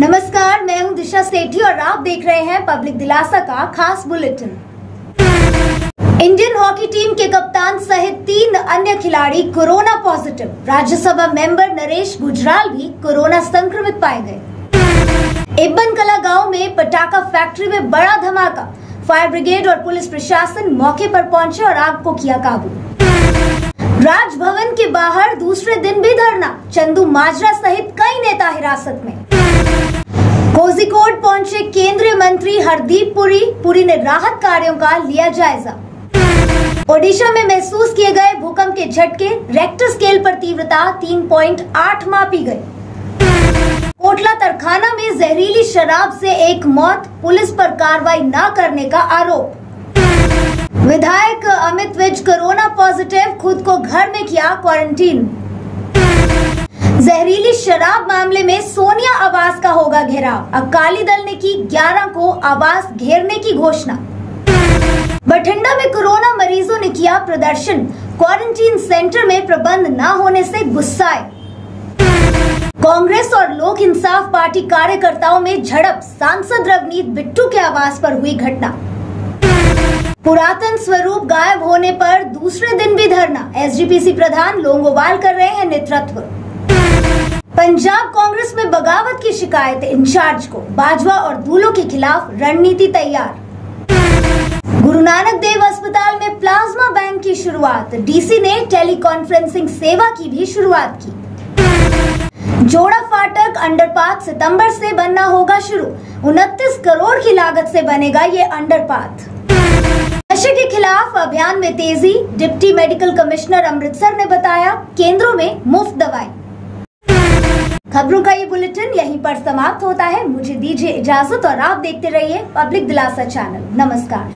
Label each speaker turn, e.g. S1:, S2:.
S1: ओडिशा सेठी और आप देख रहे हैं पब्लिक दिलासा का खास बुलेटिन। इंडियन हॉकी टीम के कप्तान सहित तीन अन्य खिलाड़ी corona positive. Rajya Sabha member Naresh Gujral भी कोरोना संक्रमित पाए गए। इब्बन कला गाँव में पटाखा फैक्ट्री में बड़ा धमाका। फायर ब्रिगेड और पुलिस प्रशासन मौके पर पहुँचे और आग को किया काबू। राजभवन के बाहर दूसरे दिन भी धरना। चंदू माजरा सहित कई नेता हिरासत में। कोझिकोड पहुँचे केंद्रीय मंत्री हरदीप पुरी। पुरी ने राहत कार्यों का लिया जायजा। ओडिशा में महसूस किए गए भूकंप के झटके रेक्टर स्केल पर तीव्रता 3.8 मापी गई। कोटला तरखाना में जहरीली शराब से एक मौत, पुलिस पर कार्रवाई न करने का आरोप। विधायक अमित विज कोरोना पॉजिटिव, खुद को घर में किया क्वारंटीन। जहरीली शराब मामले में सोनिया आवास का होगा घेराव। अकाली दल ने की 11 को आवास घेरने की घोषणा। बठिंडा में कोरोना मरीजों ने किया प्रदर्शन। क्वारंटीन सेंटर में प्रबंध न होने से गुस्साए। कांग्रेस और लोक इंसाफ पार्टी कार्यकर्ताओं में झड़प। सांसद रवनीत बिट्टू के आवास पर हुई घटना। पुरातन स्वरूप गायब होने पर दूसरे दिन भी धरना। एसजीपीसी प्रधान लोंगोवाल कर रहे हैं नेतृत्व। पंजाब कांग्रेस में बगावत की शिकायत, इंचार्ज को, बाजवा और दूलों के खिलाफ रणनीति तैयार। गुरु नानक देव अस्पताल में प्लाज्मा बैंक की शुरुआत, डीसी ने टेली कॉन्फ्रेंसिंग सेवा की भी शुरुआत की। जोड़ा फाटक अंडरपाथ सितंबर से बनना होगा शुरू, उनतीस करोड़ की लागत से बनेगा ये अंडरपाथ नशे के खिलाफ अभियान में तेज़ी, डिप्टी मेडिकल कमिश्नर अमृतसर ने बताया, केंद्रों में मुफ़्त दवाई। खबरों का ये बुलेटिन यहीं पर समाप्त होता है। मुझे दीजिए इजाज़त और आप देखते रहिए पब्लिक दिलासा चैनल। नमस्कार।